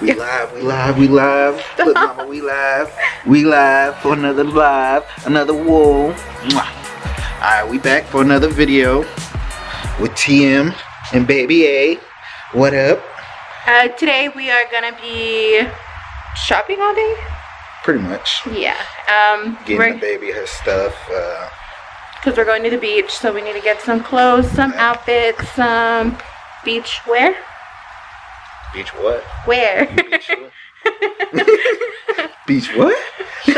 We live, we live, we live. Look, mama, we live. We live for another live, another wall. Alright, we back for another video with TM and Baby A. What up? Uh, today we are gonna be shopping all day. Pretty much. Yeah. Um, Getting the baby her stuff. Uh, because we're going to the beach, so we need to get some clothes, some outfits, some beach wear. Beach what? Where? Beach what? beach what?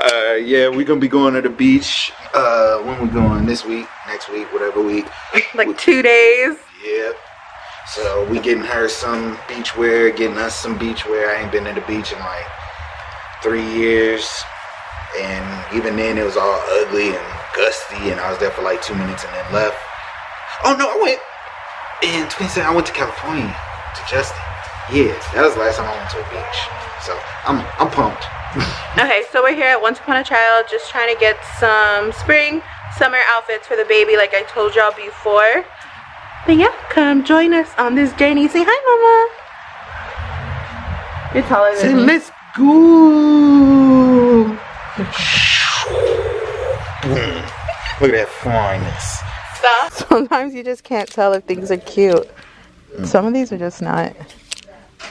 uh, yeah, we're gonna be going to the beach. Uh, when we going? This week, next week, whatever week. like two days. Yep. So we getting her some beach wear, getting us some beach wear. I ain't been to the beach in like three years. And even then it was all ugly and gusty and I was there for like two minutes and then left. Oh no, I went in 2017, I went to California to Justin. Yeah, that was the last time I went to a beach. So I'm I'm pumped. Okay, so we're here at Once Upon a Child, just trying to get some spring, summer outfits for the baby, like I told y'all before. But yeah, come join us on this journey. Say hi, Mama. You're taller Say me. let's go. Look at that fineness. Stop. Sometimes you just can't tell if things are cute. Some of these are just not.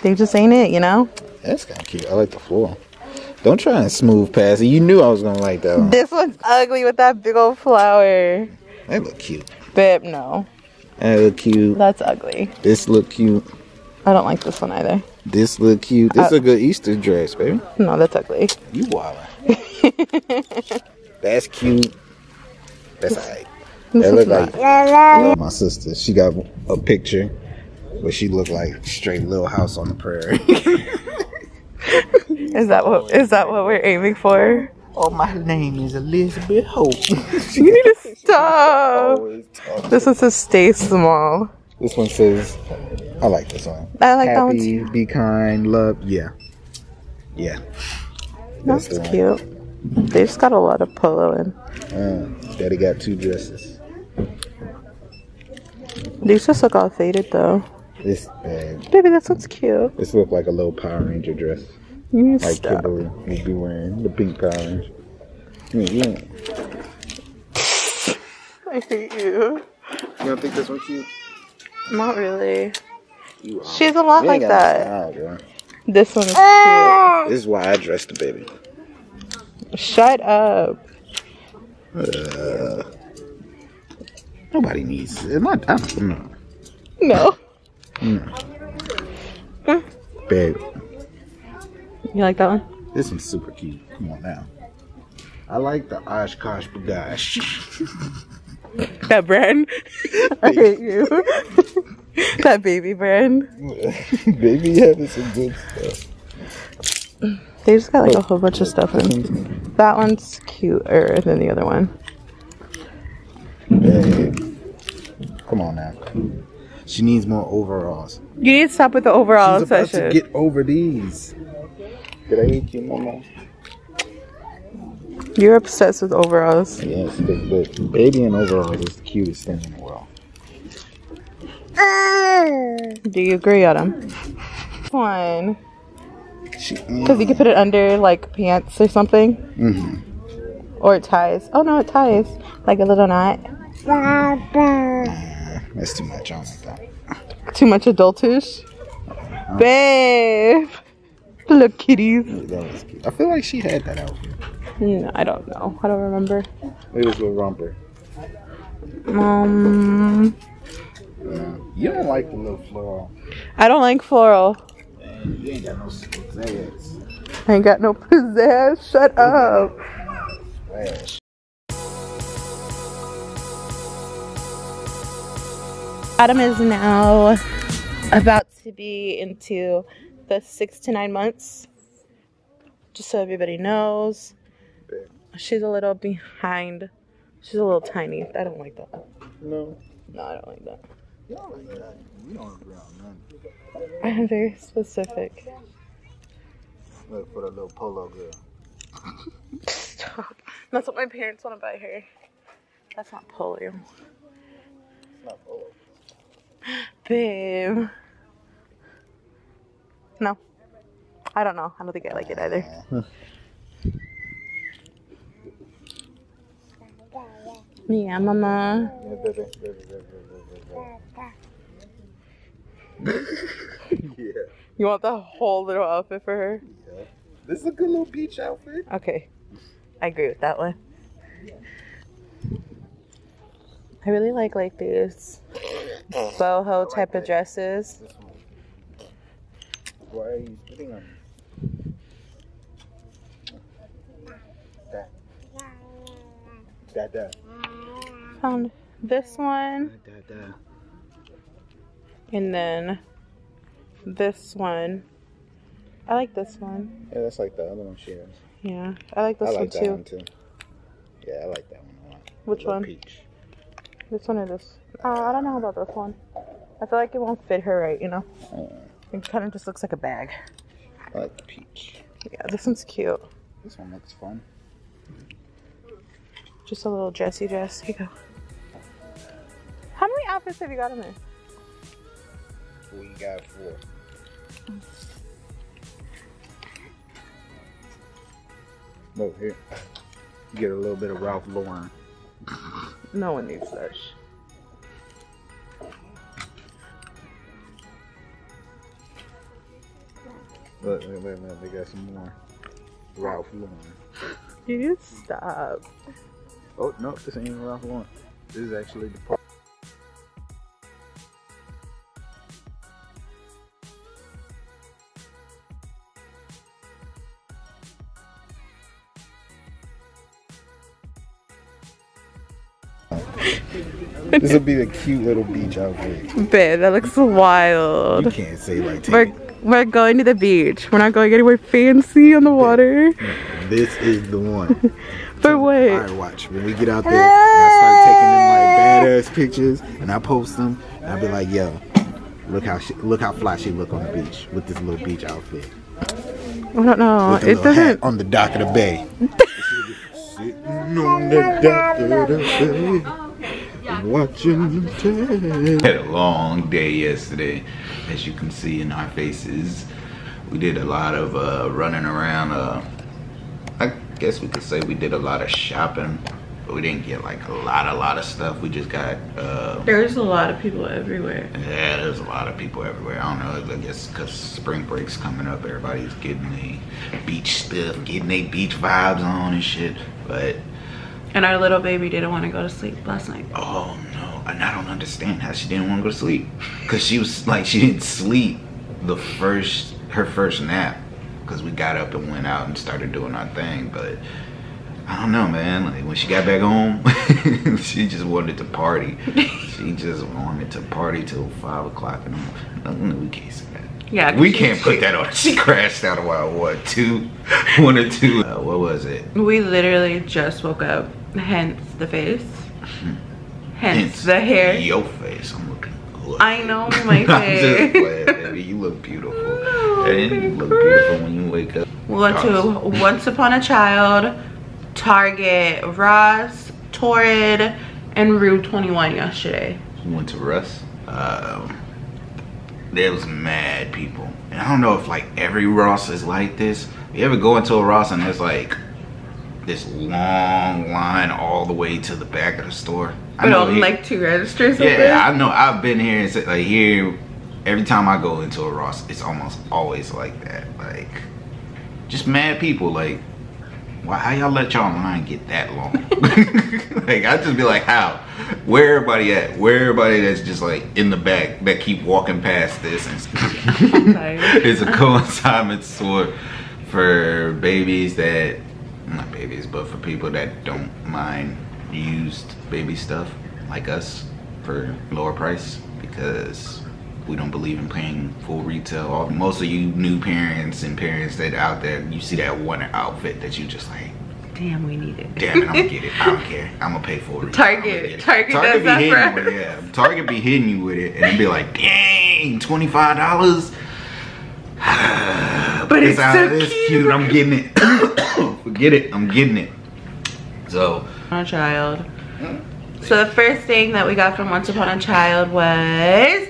They just ain't it, you know? That's kind of cute. I like the floor. Don't try and smooth past it. You knew I was gonna like that. One. This one's ugly with that big old flower. That look cute. Babe, no. That look cute. That's ugly. This look cute. I don't like this one either. This look cute. This Uh, a good Easter dress, baby. No, that's ugly. You wildin'. That's cute. That's alright. This That is look not. like my sister. She got a picture where she looked like straight little house on the prairie. Is that what is that what we're aiming for? oh, my name is Elizabeth Hope. You need to stop. This one says stay small. This one says, I like this one. I like that one too. be kind, love. Yeah. Yeah. That's the one. cute. They just got a lot of polo in. Uh, Daddy got two dresses. These just look all faded though. This bag. Baby, that sounds cute. This look like a little Power Ranger dress. You Like stop. Kimberly would be wearing. The pink Power Ranger. I mean, you, I hate you. you don't think this one cute? Not really. You are. She's a lot You like that. style. This one is cute. This is why I dressed the baby. Shut up. Uh, nobody needs it. My, I don't know. No. Hmm. Hmm. Babe, You like that one? this one's super cute. Come on now. I like the OshKosh B'gosh. That brand. I hate you. that baby brand. baby having some good stuff. They just got like a whole bunch of stuff in. That one's cuter than the other one. Babe. Come on now. She needs more overalls. You need to stop with the overall She's about session. to get over these. Did I hate you, mama? You're obsessed with overalls. Yes, but, but baby in overalls is the cutest thing in the world. Do you agree, Adam? One. Because you can put it under like pants or something. hmm Or it ties. Oh no, it ties. Like a little knot. That's too much. I don't like that. Too much adultish. Babe. Look, kitties. That was cute. I feel like she had that outfit. No, I don't know. I don't remember. It was with romper. Um, Yeah. You don't like the little floral. I don't like floral. You ain't got no pizzazz. I ain't got no pizzazz. Shut up. Flash. Adam is now about to be into the six to nine months. Just so everybody knows, she's a little behind. She's a little tiny. I don't like that. No. No, I don't like that. You don't like that. We don't agree on nothing. I am very specific. Look for the little polo girl. Stop. That's what my parents want to buy her. That's not. It's not polo. Babe. No. I don't know. I don't think I like it either. Yeah, mama. yeah. You want the whole little outfit for her? Yeah. This is a good little beach outfit. Okay. I agree with that one. I really like like these Uh-huh. boho type of dresses. Why are you spitting on me? That. That, that. Found this one That, that. and then this one. I like this one. Yeah, that's like the other one she has. Yeah, I like this I one like that too. one too. Yeah, I like that one a lot. Which one? Peach. This one or this? Uh, I don't know about this one. I feel like it won't fit her right, you know? Uh, It kind of just looks like a bag. I like the peach. Yeah, this one's cute. This one looks fun. Just a little dressy dress. Here you go. How many outfits have you got in there? We got four. Look here. Get a little bit of Ralph Lauren. No one needs that. sh- Look, look, look, look. They got some more Ralph Lauren. You stop. Oh no, this ain't Ralph Lauren. This is actually the part. This will be the cute little beach outfit. Babe, that looks wild. You can't say like We're, we're going to the beach. We're not going anywhere fancy on the water. This is the one. But wait. All right, watch. When we get out there, and I start taking them like badass pictures, and I post them, and I'll be like, "Yo, look how she, look how fly she look on the beach with this little beach outfit, I don't know. It doesn't. on the dock of the bay." watching the had a long day yesterday, as you can see in our faces. We did a lot of uh, running around. Uh, I guess we could say we did a lot of shopping, but we didn't get like a lot, a lot of stuff. We just got. Uh, There's a lot of people everywhere. yeah, there's a lot of people everywhere. I don't know. I guess because spring break's coming up, everybody's getting the beach stuff, getting their beach vibes on and shit. But And our little baby didn't want to go to sleep last night. Oh no, and I don't understand how she didn't want to go to sleep. Cause she was like she didn't sleep the first her first nap. Cause we got up and went out and started doing our thing. But I don't know, man. Like when she got back home, she just wanted to party. she just wanted to party till five o'clock in the morning. No, we can't say that. Yeah, We can't put that on. She crashed out a while. what two, one or two. Uh, what was it? We literally just woke up, hence the face, hence Hence the hair. Your face. I'm looking good. I know my face. playing, baby. You look beautiful. And you look beautiful when you wake up. We went to Once Upon a Child, Target, Ross, Torrid, and Rue 21 yesterday. We went to Russ. Um, there was mad people. And I don't know if like every Ross is like this. You ever go into a Ross and there's like this long line all the way to the back of the store? I But know like two registers. Yeah, I know. I've been here and said, like here. Every time I go into a Ross, it's almost always like that. Like, just mad people. Like, why? How y'all let y'all line get that long? like, I just be like, how? Where everybody at? Where everybody that's just like in the back that keep walking past this? And it's a consignment store for babies that, not babies, but for people that don't mind used baby stuff like us for lower price because we don't believe in paying full retail. All, most of you new parents and parents that out there, you see that one outfit that you just like, Damn, we need it. damn it, I'm gonna get it. I don't care. I'm gonna pay full retail. Target. It. Target does be that hitting for you with- Yeah, Target be hitting you with it and be like, dang, twenty five dollars. But it's so it's cute. I'm getting it. Forget it. I'm getting it. So Upon a Child. Hmm? So the first thing that we got from Once Upon a Child was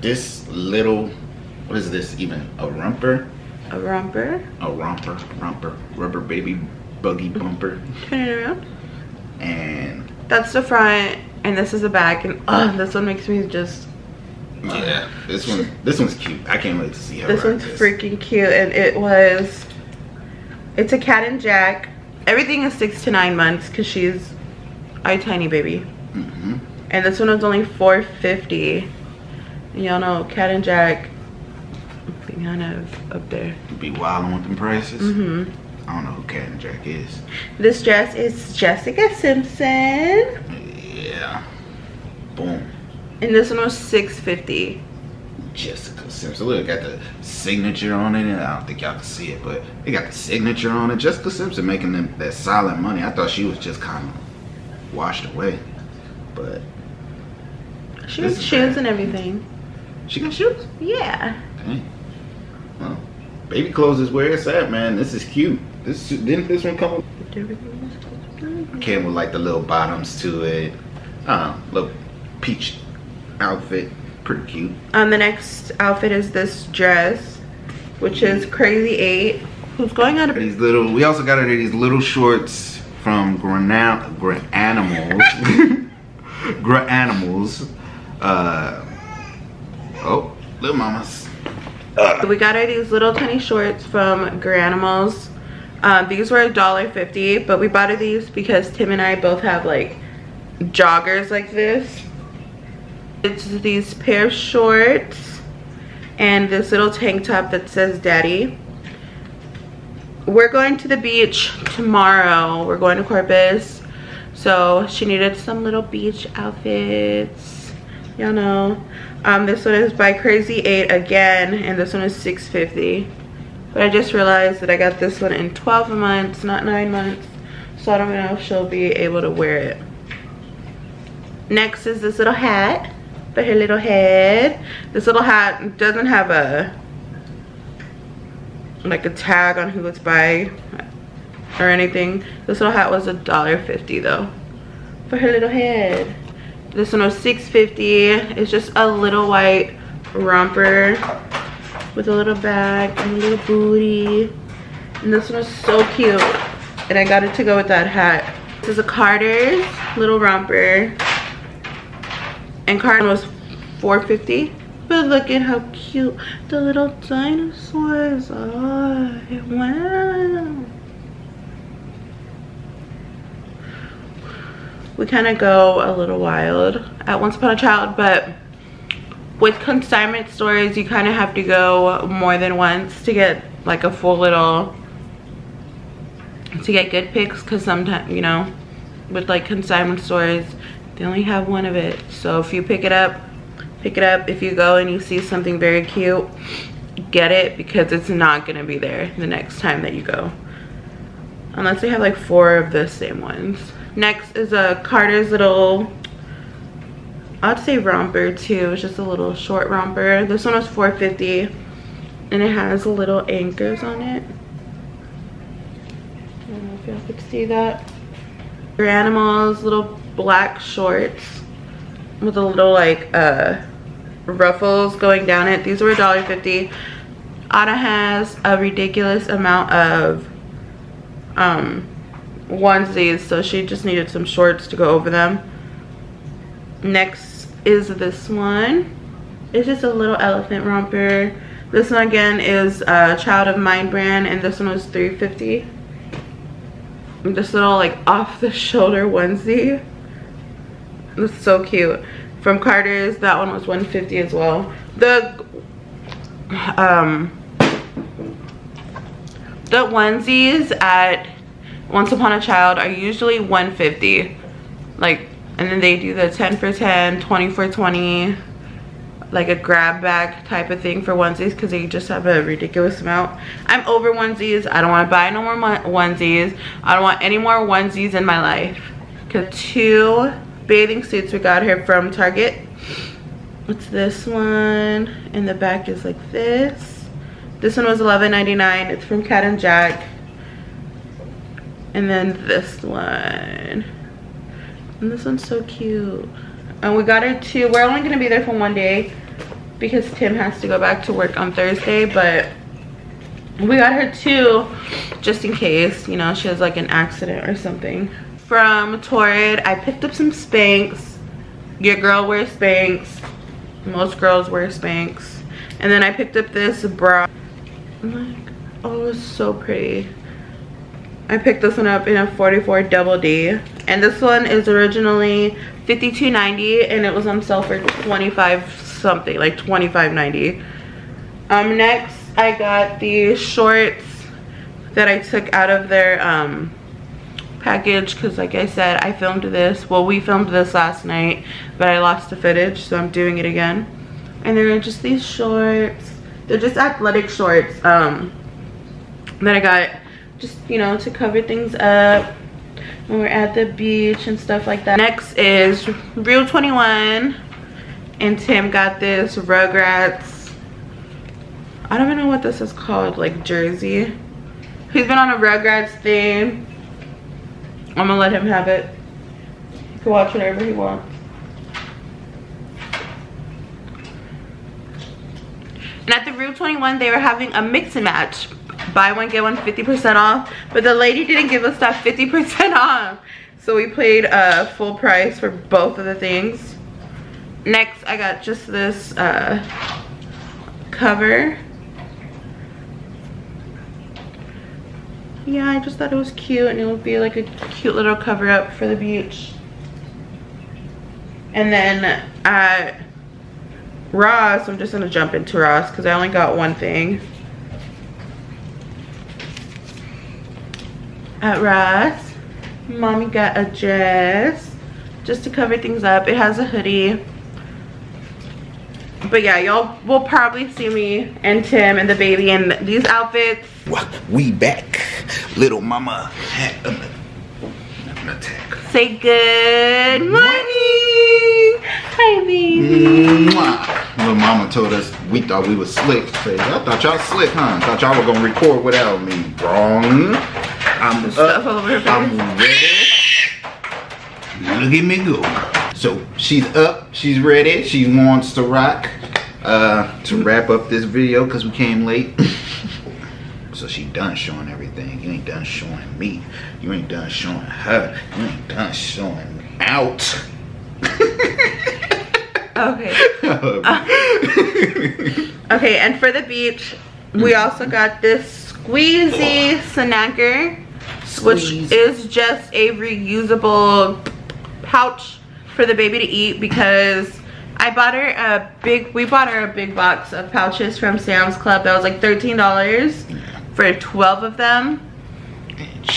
this little what is this even? A romper? A romper. A romper, romper, rubber baby buggy bumper. Turn it around. And That's the front, and this is the back, and oh, this one makes me just. Yeah, this one this one's cute. I can't wait to see her. This one's freaking cute, and it was. It's a cat and jack. Everything is six to nine months because she's a tiny baby. hmm And this one was only 450 Y'all know cat and jack be kind of up there. Be wilding with them prices. hmm I don't know who Cat and Jack is. This dress is Jessica Simpson. Yeah. Boom. And this one was 650 Jessica Simpson. Look, it got the signature on it. And I don't think y'all can see it, but it got the signature on it. Jessica Simpson making them that solid money. I thought she was just kind of washed away, but She has shoes bad. and everything. she got shoes. Yeah. Dang. Well, baby clothes is where it's at, man. This is cute. This didn't this one come with, came with like the little bottoms to it. Uh, little peach outfit, pretty cute. Um, the next outfit is this dress, which is Crazy 8. Who's going out of These little. We also got her these little shorts from Granal Gra Animals. Gra Animals. Uh. Oh, little mamas. Uh, We got her these little tiny shorts from Granimals. Um, these were $1.50, but we bought her these because Tim and I both have like joggers like this. It's these pair of shorts and this little tank top that says daddy. We're going to the beach tomorrow. We're going to Corpus. So she needed some little beach outfits. Y'all know. Um, this one is by Crazy 8 again, and this one is 650 But I just realized that I got this one in 12 months, not 9 months. So I don't know if she'll be able to wear it. Next is this little hat for her little head. This little hat doesn't have a like a tag on who it's by or anything. This little hat was a dollar fifty though for her little head. This one was six fifty. It's just a little white romper with a little bag and a little booty. And this one was so cute. And I got it to go with that hat. This is a Carter's little romper. And Carter was 450 But look at how cute the little dinosaurs are. Wow. We kind of go a little wild at Once Upon a Child, but with consignment stores, you kind of have to go more than once to get like a full little, to get good pics because sometimes, you know, with like consignment stores, they only have one of it. So if you pick it up, pick it up. If you go and you see something very cute, get it because it's not gonna be there the next time that you go. Unless they have like four of the same ones. Next is a Carter's little, I'd say romper too. It's just a little short romper. This one was 450 and it has little anchors on it. I don't know if y'all could see that. Your animals, little black shorts with a little like uh ruffles going down it. These were $1.50. Ada has a ridiculous amount of um onesies, so she just needed some shorts to go over them. Next is this one. It's just a little elephant romper. This one again is a Child of Mine brand, and this one was 350 This little like off the shoulder onesie. It's so cute. From Carter's, that one was 150 as well. The um the onesies at Once Upon a Child are usually 150 like and then they do the 10 for 10 20 for 20 like a grab bag type of thing for onesies because they just have a ridiculous amount. I'm over onesies. I don't want to buy no more onesies. I don't want any more onesies in my life. Because two bathing suits we got here from target. It's this one and the back is like this. This one was $11.99 it's from cat and jack. And then this one. And this one's so cute. And we got it too. We're only gonna be there for one day because Tim has to go back to work on Thursday, but we got her two just in case, you know, she has like an accident or something. From Torrid, I picked up some Spanx. Your girl wears Spanx. Most girls wear Spanx. And then I picked up this bra. Like, oh, it's so pretty. I picked this one up in a 44 double D. And this one is originally 52.90 and it was on sale for 25 something, like 25.90. Um, next I got these shorts that I took out of their um, package because like I said, I filmed this. Well, we filmed this last night, but I lost the footage, so I'm doing it again. And they're just these shorts. They're just athletic shorts um, that I got just you know to cover things up when we're at the beach and stuff like that next is Rue 21 and tim got this rugrats i don't even know what this is called like jersey he's been on a rugrats thing i'm gonna let him have it. He can watch whatever he wants. And at the Rue 21 they were having a mix and match. Buy one get one 50% off. But the lady didn't give us that 50% off. So we paid uh, full price for both of the things. Next I got just this uh, cover yeah I just thought it was cute and it would be like a cute little cover up for the beach and then at Ross I'm just gonna jump into Ross because I only got one thing at Ross. Mommy got a dress just to cover things up. It has a hoodie. But yeah, y'all will probably see me and Tim and the baby in these outfits. We back. Little mama attack. Say good morning. Hi, baby. Mwah. Little mama told us we thought we was slick. Say, I thought y'all slick, huh? Thought y'all were gonna record without me. Wrong. I'm up. I'm ready. Look at me go. So she's up. She's ready. She wants to rock. Uh, to wrap up this video because we came late. so she done showing everything. You ain't done showing me. You ain't done showing her. You ain't done showing out. okay. okay, and for the beach, we also got this squeezy snacker which is just a reusable pouch for the baby to eat because I bought her a big, we bought her a big box of pouches from Sam's Club that was like $13 for 12 of them.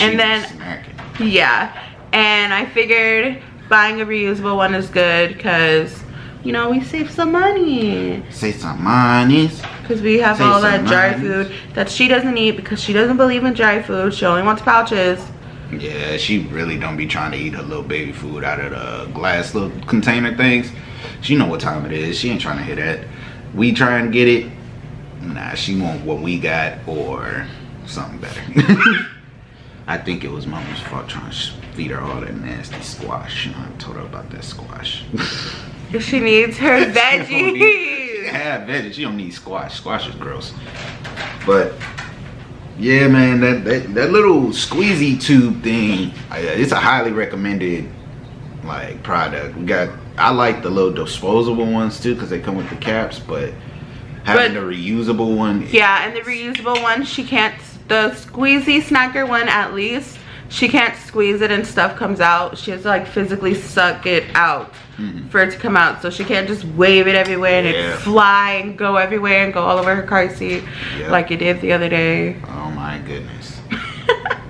And, and then, yeah. And I figured buying a reusable one is good because, you know, we save some money. Save some money. Because we have Say all that dry food that she doesn't eat because she doesn't believe in dry food. She only wants pouches. Yeah, she really don't be trying to eat her little baby food out of the glass little container things. She know what time it is. She ain't trying to hit that. We try and get it. Nah, she want what we got or something better. I think it was mama's fault trying to feed her all that nasty squash. You know, I told her about that squash. she needs her veggies have veggies. She don't need squash. Squash is gross. But yeah, man, that that, that little squeezy tube thing, it's a highly recommended like product. We got I like the little disposable ones too because they come with the caps, but having but, the reusable one. Yeah, and the reusable one, she can't. The squeezy snacker one, at least she can't squeeze it and stuff comes out. She has to like physically suck it out mm-hmm. for it to come out. So she can't just wave it everywhere and yeah. it fly and go everywhere and go all over her car seat yep. like it did the other day. Oh my goodness.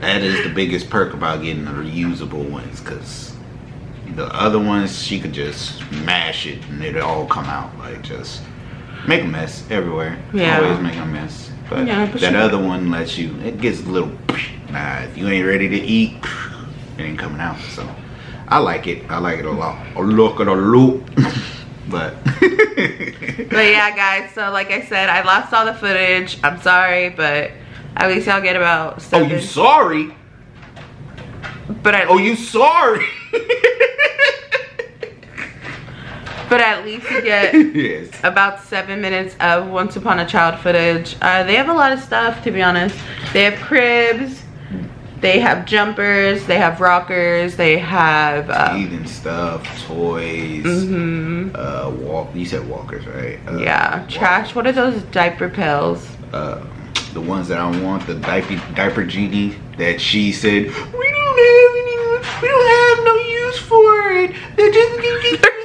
that is the biggest perk about getting the reusable ones because the other ones she could just mash it and it'll all come out like just make a mess everywhere. Yeah. Always make a mess. But, yeah, but that other one lets you, it gets a little nah, if you ain't ready to eat, it ain't coming out. So I like it. I like it a lot. A look at a loop. but but yeah guys so like i said i lost all the footage i'm sorry but at least y'all get about seven. oh you sorry but I, oh you sorry but at least you get yes. about seven minutes of Once Upon a Child footage. Uh, they have a lot of stuff, to be honest. They have cribs, they have jumpers, they have rockers, they have um, Eating stuff, toys, Mm -hmm. uh, walk. You said walkers, right? Uh, yeah, walk- trash. What are those diaper pills? Uh, the ones that I want, the diaper diaper genie that she said we don't have any, we don't have no use for it. They're just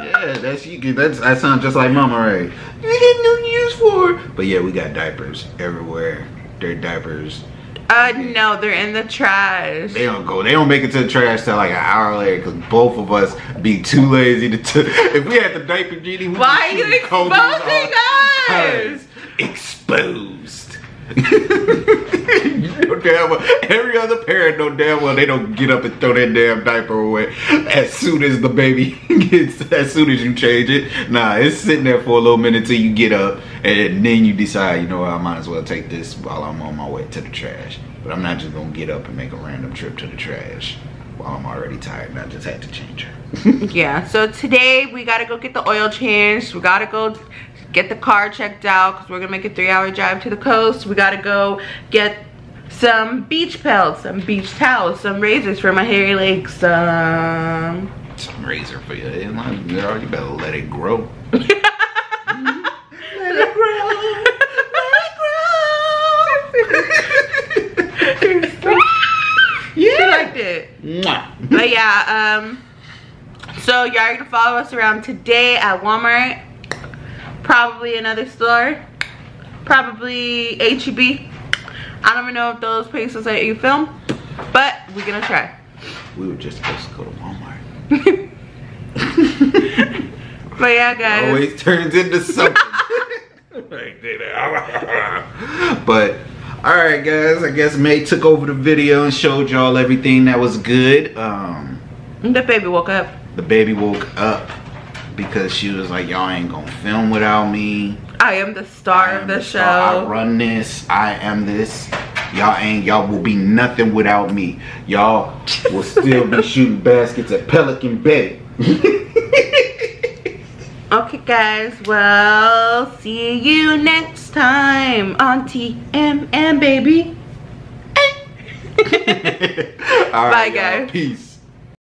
Yeah, that's you. That's that sounds just like Mama Ray. We got no use for it. But yeah, we got diapers everywhere. They're diapers. Uh, no, they're in the trash. They don't go. They don't make it to the trash till like an hour later because both of us be too lazy to. If we had the diaper genie, we Why are you exposing us? Times. Exposed. you know damn well. Every other parent know damn well they don't get up and throw that damn diaper away as soon as the baby gets. As soon as you change it, nah, it's sitting there for a little minute till you get up, and then you decide, you know, I might as well take this while I'm on my way to the trash. But I'm not just gonna get up and make a random trip to the trash while I'm already tired and I just had to change her. Yeah, so today we gotta go get the oil changed. We gotta go get the car checked out because we're gonna make a three hour drive to the coast. We gotta go get some beach pelts, some beach towels, some razors for my hairy legs. Um, Some razor for you. Ain't like, Girl, you better let it grow. let it grow. Let it grow. She liked it. Mwah. But yeah, um, so y'all are gonna follow us around today at Walmart, probably another store, probably HEB. I don't even know if those places let you film, but we're gonna try. We were just supposed to go to Walmart. But yeah, guys. Always turns into something. but all right, guys. I guess May took over the video and showed y'all everything that was good. Um, The baby woke up. the baby woke up because she was like, "Y'all ain't gonna film without me." I am the star I of am the star. I show. run this. I am this. Y'all ain't. Y'all will be nothing without me. Y'all will still be shooting baskets at Pelican Bay. Okay, guys. Well, see you next time on TMM, baby. All Bye, guys. Peace.